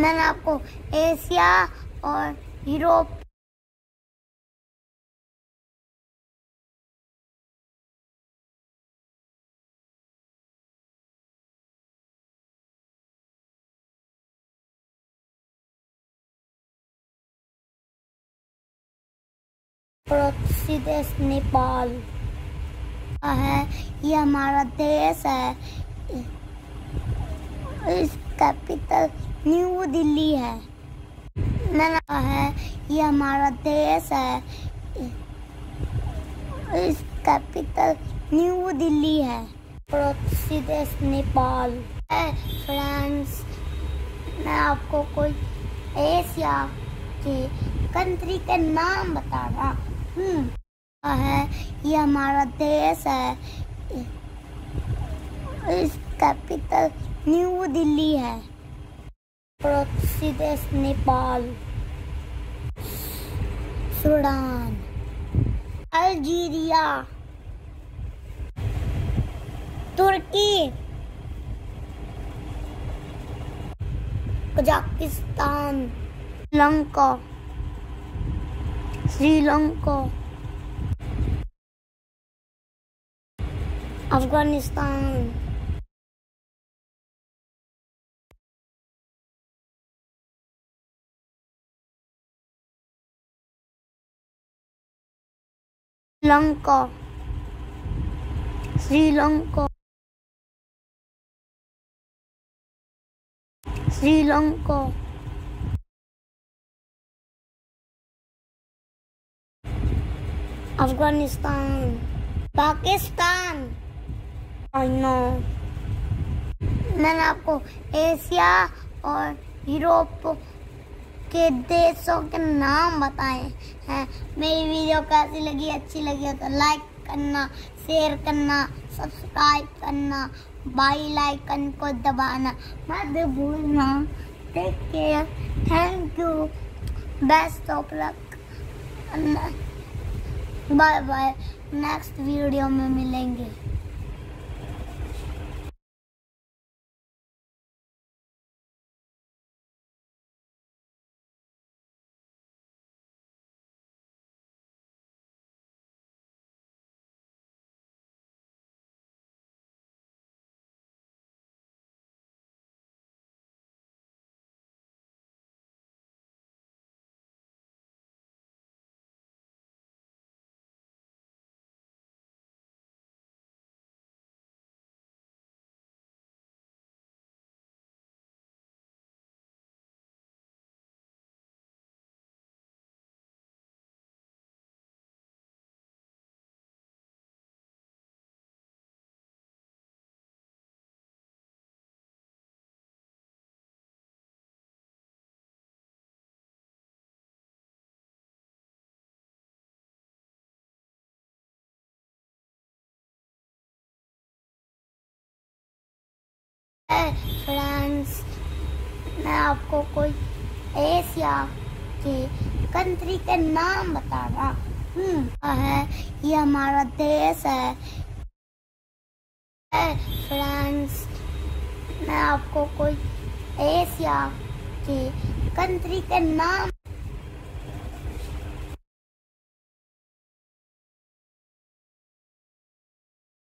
मैंने आपको एशिया और यूरोप देश नेपाल है। ये हमारा देश है। इस कैपिटल न्यू दिल्ली है। मैंने है, ये हमारा देश है। इस कैपिटल न्यू दिल्ली है। पड़ोसी देश नेपाल है, फ्रांस। मैं आपको कोई एशिया के कंट्री के नाम बता रहा हूँ। है, ये हमारा देश है। इस कैपिटल न्यू दिल्ली है। पड़ोसी देश नेपाल सूडान अल्जीरिया तुर्की कजाकिस्तान श्रीलंका श्रीलंका अफ़गानिस्तान श्रीलंका श्रीलंका। श्रीलंका। अफ़गानिस्तान। पाकिस्तान। नो मैंने आपको एशिया और यूरोप के देशों के नाम बताए, हैं। मेरी वीडियो कैसी लगी? अच्छी लगी हो तो लाइक करना शेयर करना सब्सक्राइब करना बाई लाइकन को दबाना मत भूलना। Take care thank you best of luck bye bye next video में मिलेंगे। फ्रांस। मैं आपको कोई एशिया के कंट्री के नाम बता रहा हूँ है, ये हमारा देश है, फ्रांस। मैं आपको कोई एशिया के कंट्री के नाम